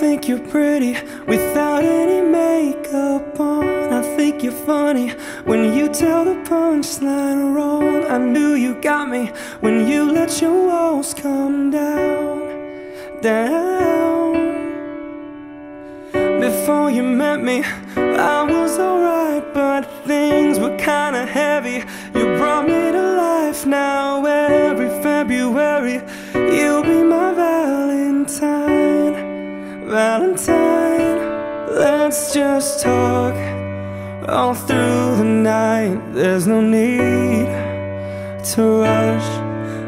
think you're pretty without any makeup on. I think you're funny when you tell the punchline wrong. I knew you got me when you let your walls come down, down. Before you met me, I was alright, but things were kinda heavy. You brought me to life now. Every February, Valentine, let's just talk all through the night. There's no need to rush.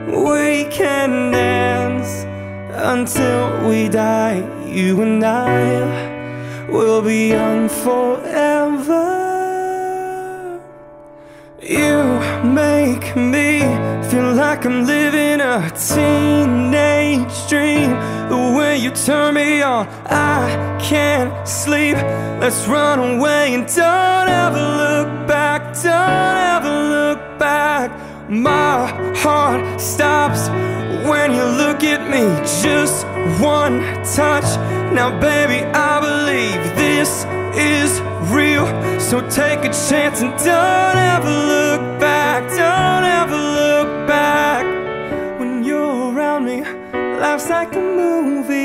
We can dance until we die. You and I will be young forever. You make me feel like I'm living a teenage dream. You turn me on, I can't sleep. Let's run away and don't ever look back. Don't ever look back. My heart stops when you look at me. Just one touch. Now, baby, I believe this is real. So take a chance and don't ever look back. Don't ever look back. When you're around me, life's like a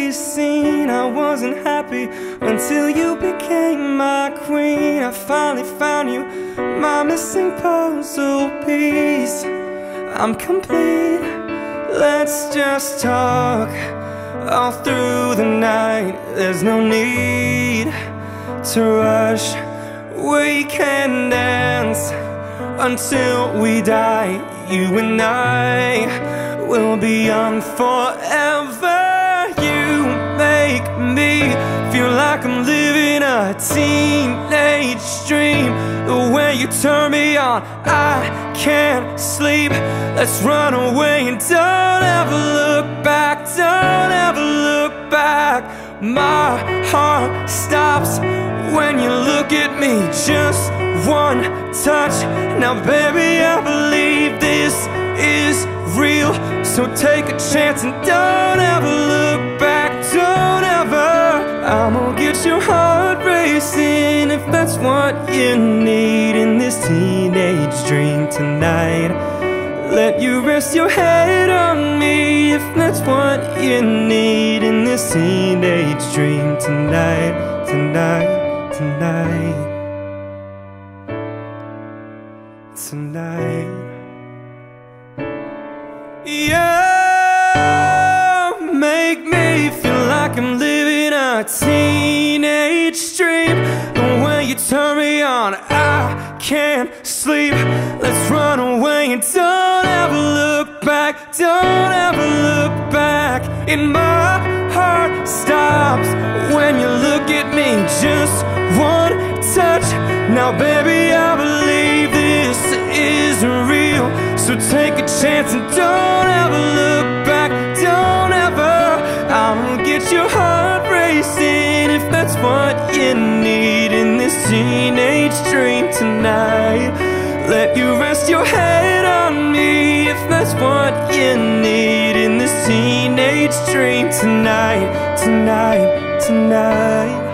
I wasn't happy until you became my queen. I finally found you, my missing puzzle piece. I'm complete. Let's just talk all through the night. There's no need to rush. We can dance until we die. You and I will be young forever. Me feel like I'm living a teenage dream. The way you turn me on, I can't sleep. Let's run away and don't ever look back. Don't ever look back. My heart stops when you look at me. Just one touch. Now, baby, I believe this is real. So take a chance and don't ever look back. Don't ever. I'm gonna get your heart racing if that's what you need in this teenage dream tonight. Let you rest your head on me if that's what you need in this teenage dream tonight, tonight, tonight, tonight. Teenage dream. The way you turn me on, I can't sleep. Let's run away and don't ever look back. Don't ever look back. And my heart stops when you look at me. Just one touch. Now, baby, I believe this is real. So take a chance and don't ever look back. Get your heart racing if that's what you need in this teenage dream tonight. Let you rest your head on me if that's what you need in this teenage dream tonight, tonight, tonight.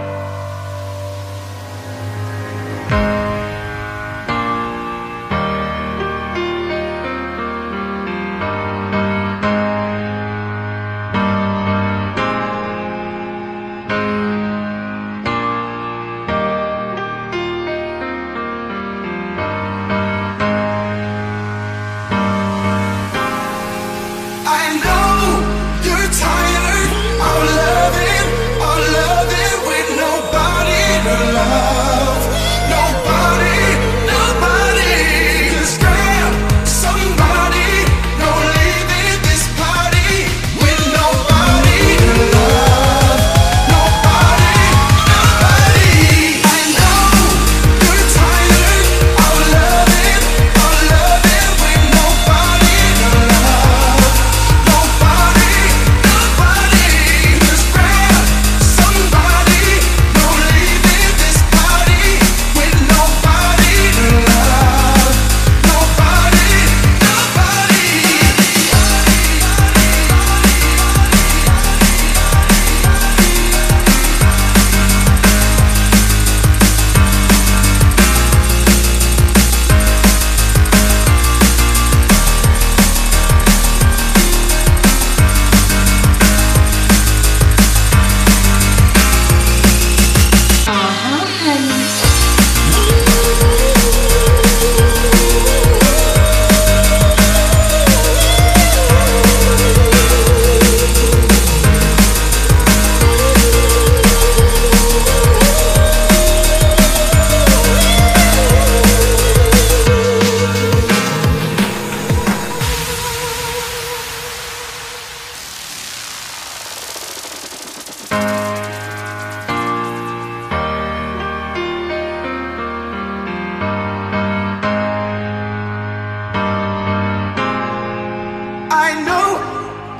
Know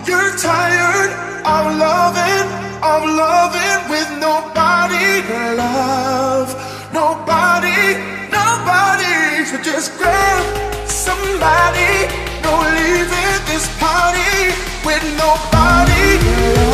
you're tired of loving, of loving with nobody to love. Nobody, nobody. So just grab somebody. No leaving this party with nobody.